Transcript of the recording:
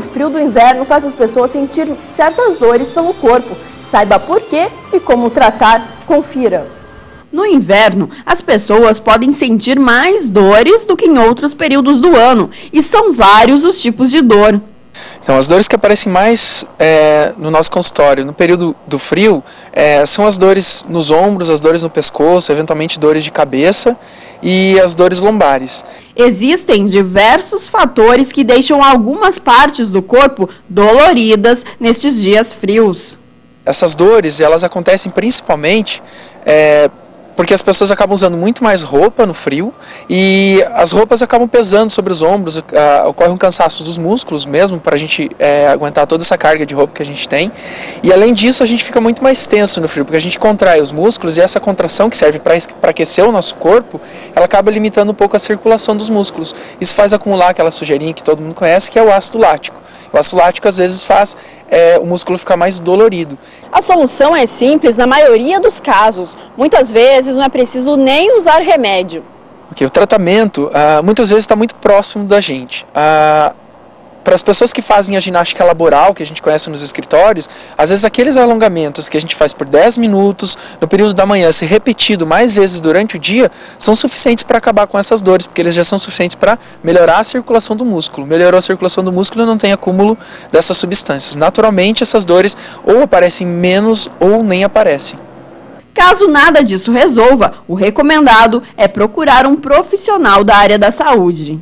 frio do inverno faz as pessoas sentir certas dores pelo corpo. Saiba por quê e como tratar. Confira. No inverno, as pessoas podem sentir mais dores do que em outros períodos do ano, e são vários os tipos de dor. Então, as dores que aparecem mais é, no nosso consultório no período do frio é, são as dores nos ombros, as dores no pescoço, eventualmente dores de cabeça e as dores lombares. Existem diversos fatores que deixam algumas partes do corpo doloridas nestes dias frios. Essas dores, elas acontecem principalmente é, porque as pessoas acabam usando muito mais roupa no frio e as roupas acabam pesando sobre os ombros, uh, ocorre um cansaço dos músculos mesmo para a gente é, aguentar toda essa carga de roupa que a gente tem. E além disso, a gente fica muito mais tenso no frio, porque a gente contrai os músculos e essa contração que serve para aquecer o nosso corpo, ela acaba limitando um pouco a circulação dos músculos. Isso faz acumular aquela sujeirinha que todo mundo conhece, que é o ácido lático. O ácido lático às vezes faz é, o músculo ficar mais dolorido. A solução é simples na maioria dos casos. Muitas vezes não é preciso nem usar remédio. Okay, o tratamento ah, muitas vezes está muito próximo da gente. Ah, para as pessoas que fazem a ginástica laboral, que a gente conhece nos escritórios, às vezes aqueles alongamentos que a gente faz por 10 minutos no período da manhã, se repetido mais vezes durante o dia, são suficientes para acabar com essas dores, porque eles já são suficientes para melhorar a circulação do músculo. Melhorou a circulação do músculo, não tem acúmulo dessas substâncias. Naturalmente, essas dores ou aparecem menos ou nem aparecem. Caso nada disso resolva, o recomendado é procurar um profissional da área da saúde.